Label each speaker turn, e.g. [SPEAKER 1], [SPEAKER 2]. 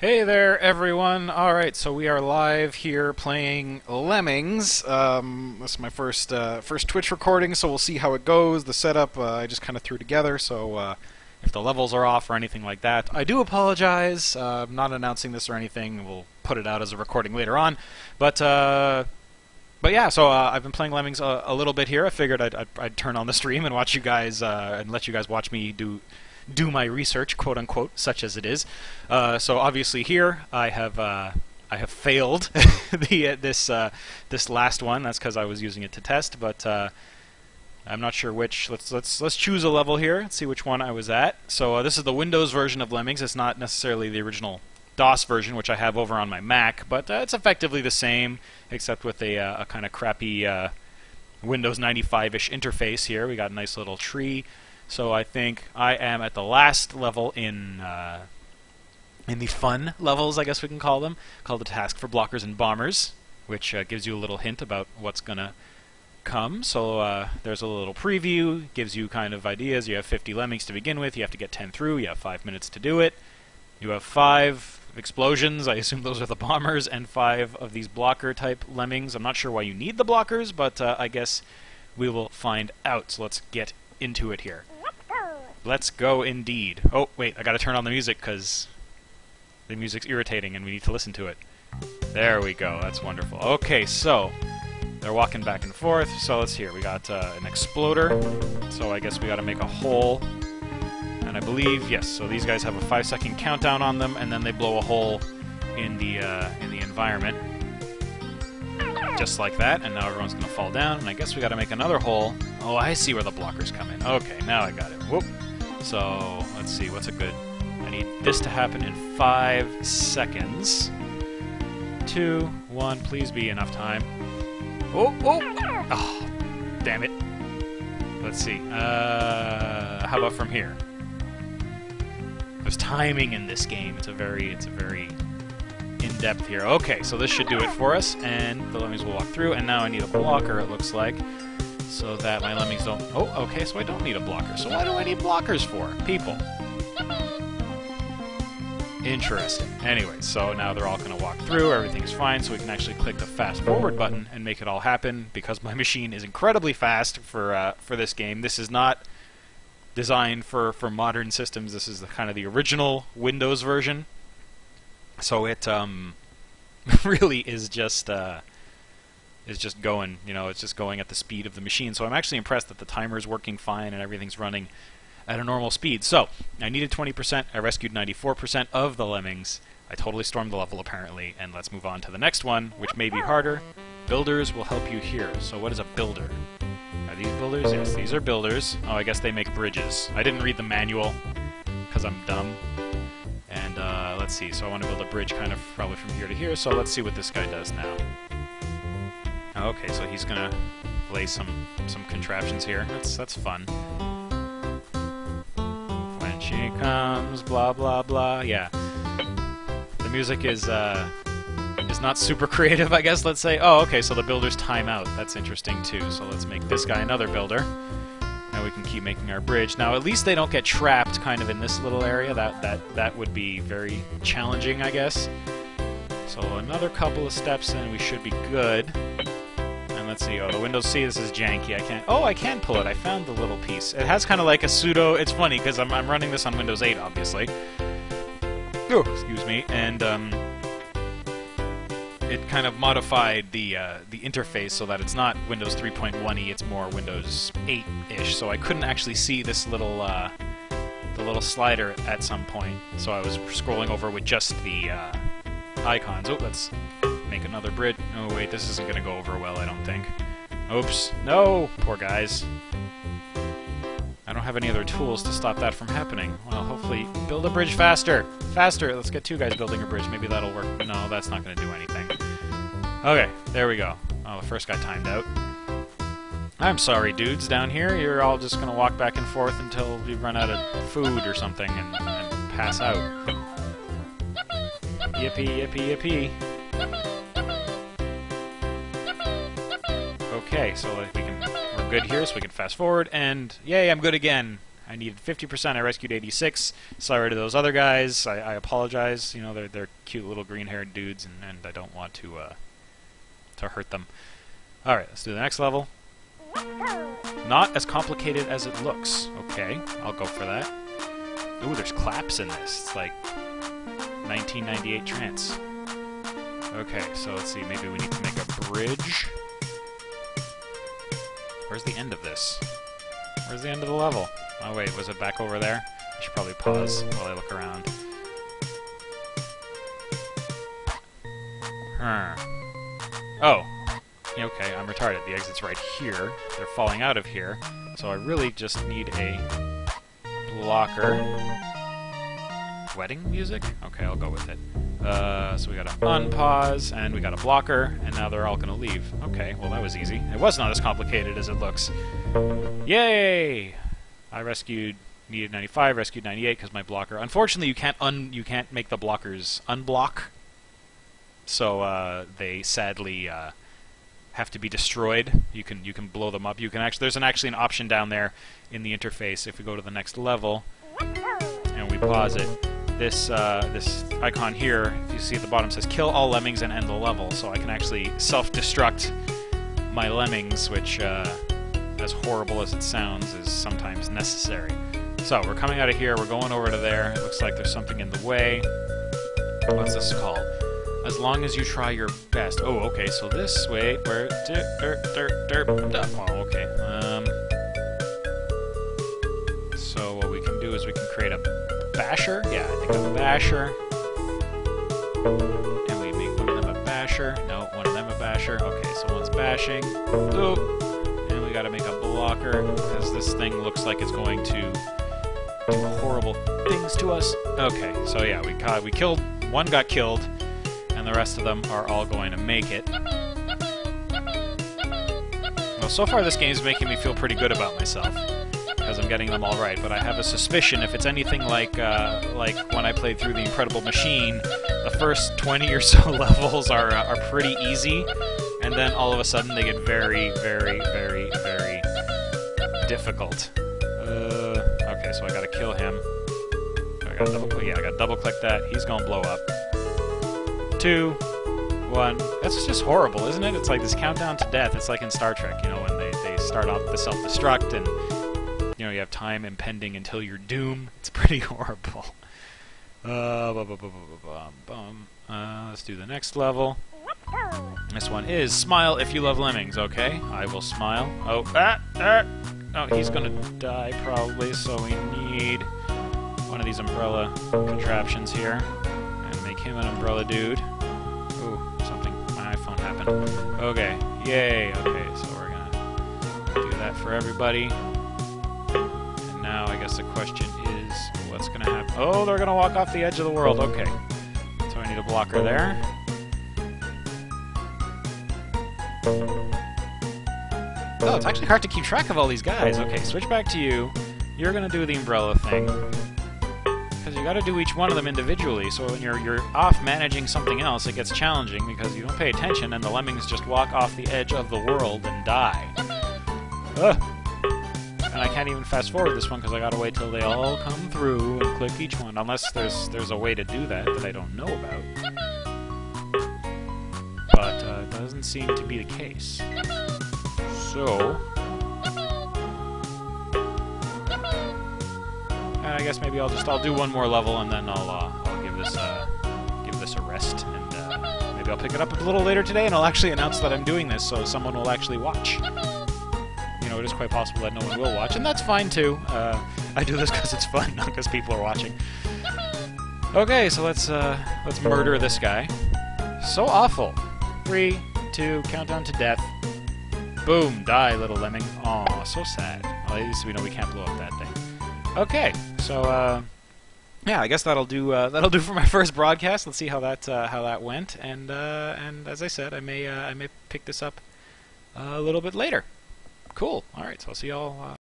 [SPEAKER 1] Hey there, everyone. All right, so we are live here playing Lemmings. Um, this is my first uh, first Twitch recording, so we'll see how it goes. The setup uh, I just kind of threw together, so uh, if the levels are off or anything like that, I do apologize. Uh, I'm not announcing this or anything. We'll put it out as a recording later on, but. Uh, but yeah, so uh, I've been playing Lemmings a, a, little bit here. I figured I'd, I'd, I'd, turn on the stream and watch you guys and let you guys watch me do do my research, quote unquote, such as it is. Uh, so obviously here I have uh, I have failed the uh, this uh, this last one. That's because I was using it to test, but uh, I'm not sure which. Let's let's let's choose a level here. Let's see which one I was at. So this is the Windows version of Lemmings. It's not necessarily the original DOS version, which I have over on my Mac, but it's effectively the same, except with a, a kind of crappy Windows 95-ish interface here. We got a nice little tree. So I think I am at the last level in uh, in the fun levels, I guess we can call them, called the task for blockers and bombers, which uh, gives you a little hint about what's gonna come. So uh, there's a little preview, gives you kind of ideas. You have 50 lemmings to begin with. You have to get 10 through. You have five minutes to do it. You have five explosions. I assume those are the bombers, and five of these blocker type lemmings. I'm not sure why you need the blockers, but uh, I guess we will find out. So let's get into it here. Let's go indeed. Oh, wait, I gotta turn on the music because the music's irritating and we need to listen to it. There we go, that's wonderful. Okay, so they're walking back and forth. So let's hear. We got uh, an exploder. So I guess we gotta make a hole. And I believe, yes, so these guys have a five second countdown on them and then they blow a hole in the, uh, in the environment. Just like that, and now everyone's gonna fall down, and I guess we gotta make another hole. Oh, I see where the blockers come in. Okay, now I got it. Whoop. So, let's see, what's a good... I need this to happen in five seconds. Two, one, please be enough time. Oh, oh! Oh, damn it. Let's see. Uh, how about from here? There's timing in this game. It's a very, it's a very in-depth here. Okay, so this should do it for us, and the lemmings will walk through, and now I need a blocker, it looks like so that my lemmings don't... Oh, okay, so I don't need a blocker. So why do I need blockers for? People. Interesting. Anyway, so now they're all going to walk through, everything's fine, so we can actually click the fast forward button and make it all happen, because my machine is incredibly fast for, uh, for this game. This is not designed for, for modern systems. This is the kind of the original Windows version. So it um, really is just... Uh, is just going, you know, it's just going at the speed of the machine. So I'm actually impressed that the timer is working fine and everything's running at a normal speed. So I needed 20%. I rescued 94% of the lemmings. I totally stormed the level apparently, and let's move on to the next one, which may be harder. Builders will help you here. So what is a builder? Are these builders? Yes, these are builders. Oh, I guess they make bridges. I didn't read the manual because I'm dumb. And uh, let's see, so I want to build a bridge kind of probably from here to here, so let's see what this guy does now. Okay, so he's gonna lay some some contraptions here. That's that's fun. When she comes, blah blah blah. Yeah, the music is uh, is not super creative, I guess. Let's say. Oh, okay. So the builders time out. That's interesting too. So let's make this guy another builder. Now we can keep making our bridge. Now at least they don't get trapped kind of in this little area. That that that would be very challenging, I guess. So another couple of steps and we should be good. Let's see. Oh, the Windows C, this is janky. I can't... Oh, I can pull it. I found the little piece. It has kind of like a pseudo... It's funny, because I'm, I'm running this on Windows 8, obviously. Oh, excuse me. And, um... It kind of modified the uh, the interface so that it's not Windows 3.1e, it's more Windows 8-ish. So I couldn't actually see this little uh, the little slider at some point. So I was scrolling over with just the uh, icons. Oh, let's make another Brit. Oh wait, this isn't gonna go over well, I don't think. Oops. No! Poor guys. I don't have any other tools to stop that from happening. Well, hopefully, build a bridge faster! Faster! Let's get two guys building a bridge. Maybe that'll work. No, that's not gonna do anything. Okay, there we go. Oh, the first guy timed out. I'm sorry, dudes down here. You're all just gonna walk back and forth until you run out of food or something and, and pass out. Yippee, yippee, yippee. Okay, so we can we're good here, so we can fast forward, and yay, I'm good again. I needed 50%. I rescued 86. Sorry to those other guys. I, I apologize. You know, they're they're cute little green-haired dudes, and, and I don't want to uh, to hurt them. All right, let's do the next level. Not as complicated as it looks. Okay, I'll go for that. Ooh, there's claps in this. It's like 1998 trance. Okay, so let's see. Maybe we need to make a bridge. Where's the end of this? Where's the end of the level? Oh wait, was it back over there? I should probably pause while I look around. Huh. Oh. Okay, I'm retarded. The exit's right here. They're falling out of here. So I really just need a blocker. Wedding music? Okay, I'll go with it. Uh, so we got to unpause, and we got a blocker, and now they're all going to leave. Okay, well that was easy. It was not as complicated as it looks. Yay! I rescued needed 95, rescued 98 because my blocker. Unfortunately, you can't un you can't make the blockers unblock. So uh, they sadly uh, have to be destroyed. You can you can blow them up. You can actually there's an actually an option down there in the interface if we go to the next level and we pause it. This uh, this icon here, if you see at the bottom, says kill all lemmings and end the level. So I can actually self-destruct my lemmings, which, uh, as horrible as it sounds, is sometimes necessary. So we're coming out of here. We're going over to there. It looks like there's something in the way. What's this called? As long as you try your best. Oh, okay. So this way, where dirt. Oh, okay. Basher. Yeah, I think a basher. And we make one of them a basher. No, one of them a basher. Okay, so one's bashing. Oh, and we got to make a blocker because this thing looks like it's going to do horrible things to us. Okay, so yeah, we we killed one got killed, and the rest of them are all going to make it. Well, so far this game is making me feel pretty good about myself because I'm getting them all right. But I have a suspicion if it's anything like uh, like when I played through the Incredible Machine, the first 20 or so levels are uh, are pretty easy, and then all of a sudden they get very, very, very, very difficult. Uh, okay, so I gotta kill him. I gotta double click. Yeah, I gotta double click that. He's gonna blow up. Two, one. That's just horrible, isn't it? It's like this countdown to death. It's like in Star Trek, you know, when they, they start off the self-destruct and you know you have time impending until your doom. It's pretty horrible. Let's do the next level. This one is smile if you love lemmings. Okay, I will smile. Oh, ah, ah. Oh, he's gonna die probably. So we need one of these umbrella contraptions here and make him an umbrella dude. Ooh, something. My iPhone happened. Okay, yay. Okay, so we're gonna do that for everybody. Now I guess the question is, what's gonna happen? Oh, they're gonna walk off the edge of the world. Okay, so I need a blocker there. Oh, it's actually hard to keep track of all these guys. Okay, switch back to you. You're gonna do the umbrella thing. Because you gotta do each one of them individually, so when you're, you're off managing something else, it gets challenging because you don't pay attention and the lemmings just walk off the edge of the world and die. Ugh. And I can't even fast forward this one because I gotta wait till they all come through and click each one, unless there's there's a way to do that that I don't know about. But uh, it doesn't seem to be the case. So, and I guess maybe I'll just I'll do one more level and then I'll uh, I'll give this uh, give this a rest and uh, maybe I'll pick it up a little later today and I'll actually announce that I'm doing this so someone will actually watch. Know, it is quite possible that no one will watch, and that's fine too. Uh, I do this because it's fun, not because people are watching. Okay, so let's uh, let's murder this guy. So awful. Three, two, countdown to death. Boom, die, little lemming. Aw, so sad. Well, at least we know we can't blow up that thing. Okay, so uh, yeah, I guess that'll do. Uh, that'll do for my first broadcast. Let's see how that uh, how that went, and uh, and as I said, I may uh, I may pick this up a little bit later. Cool. All right, so I'll see y'all. Uh,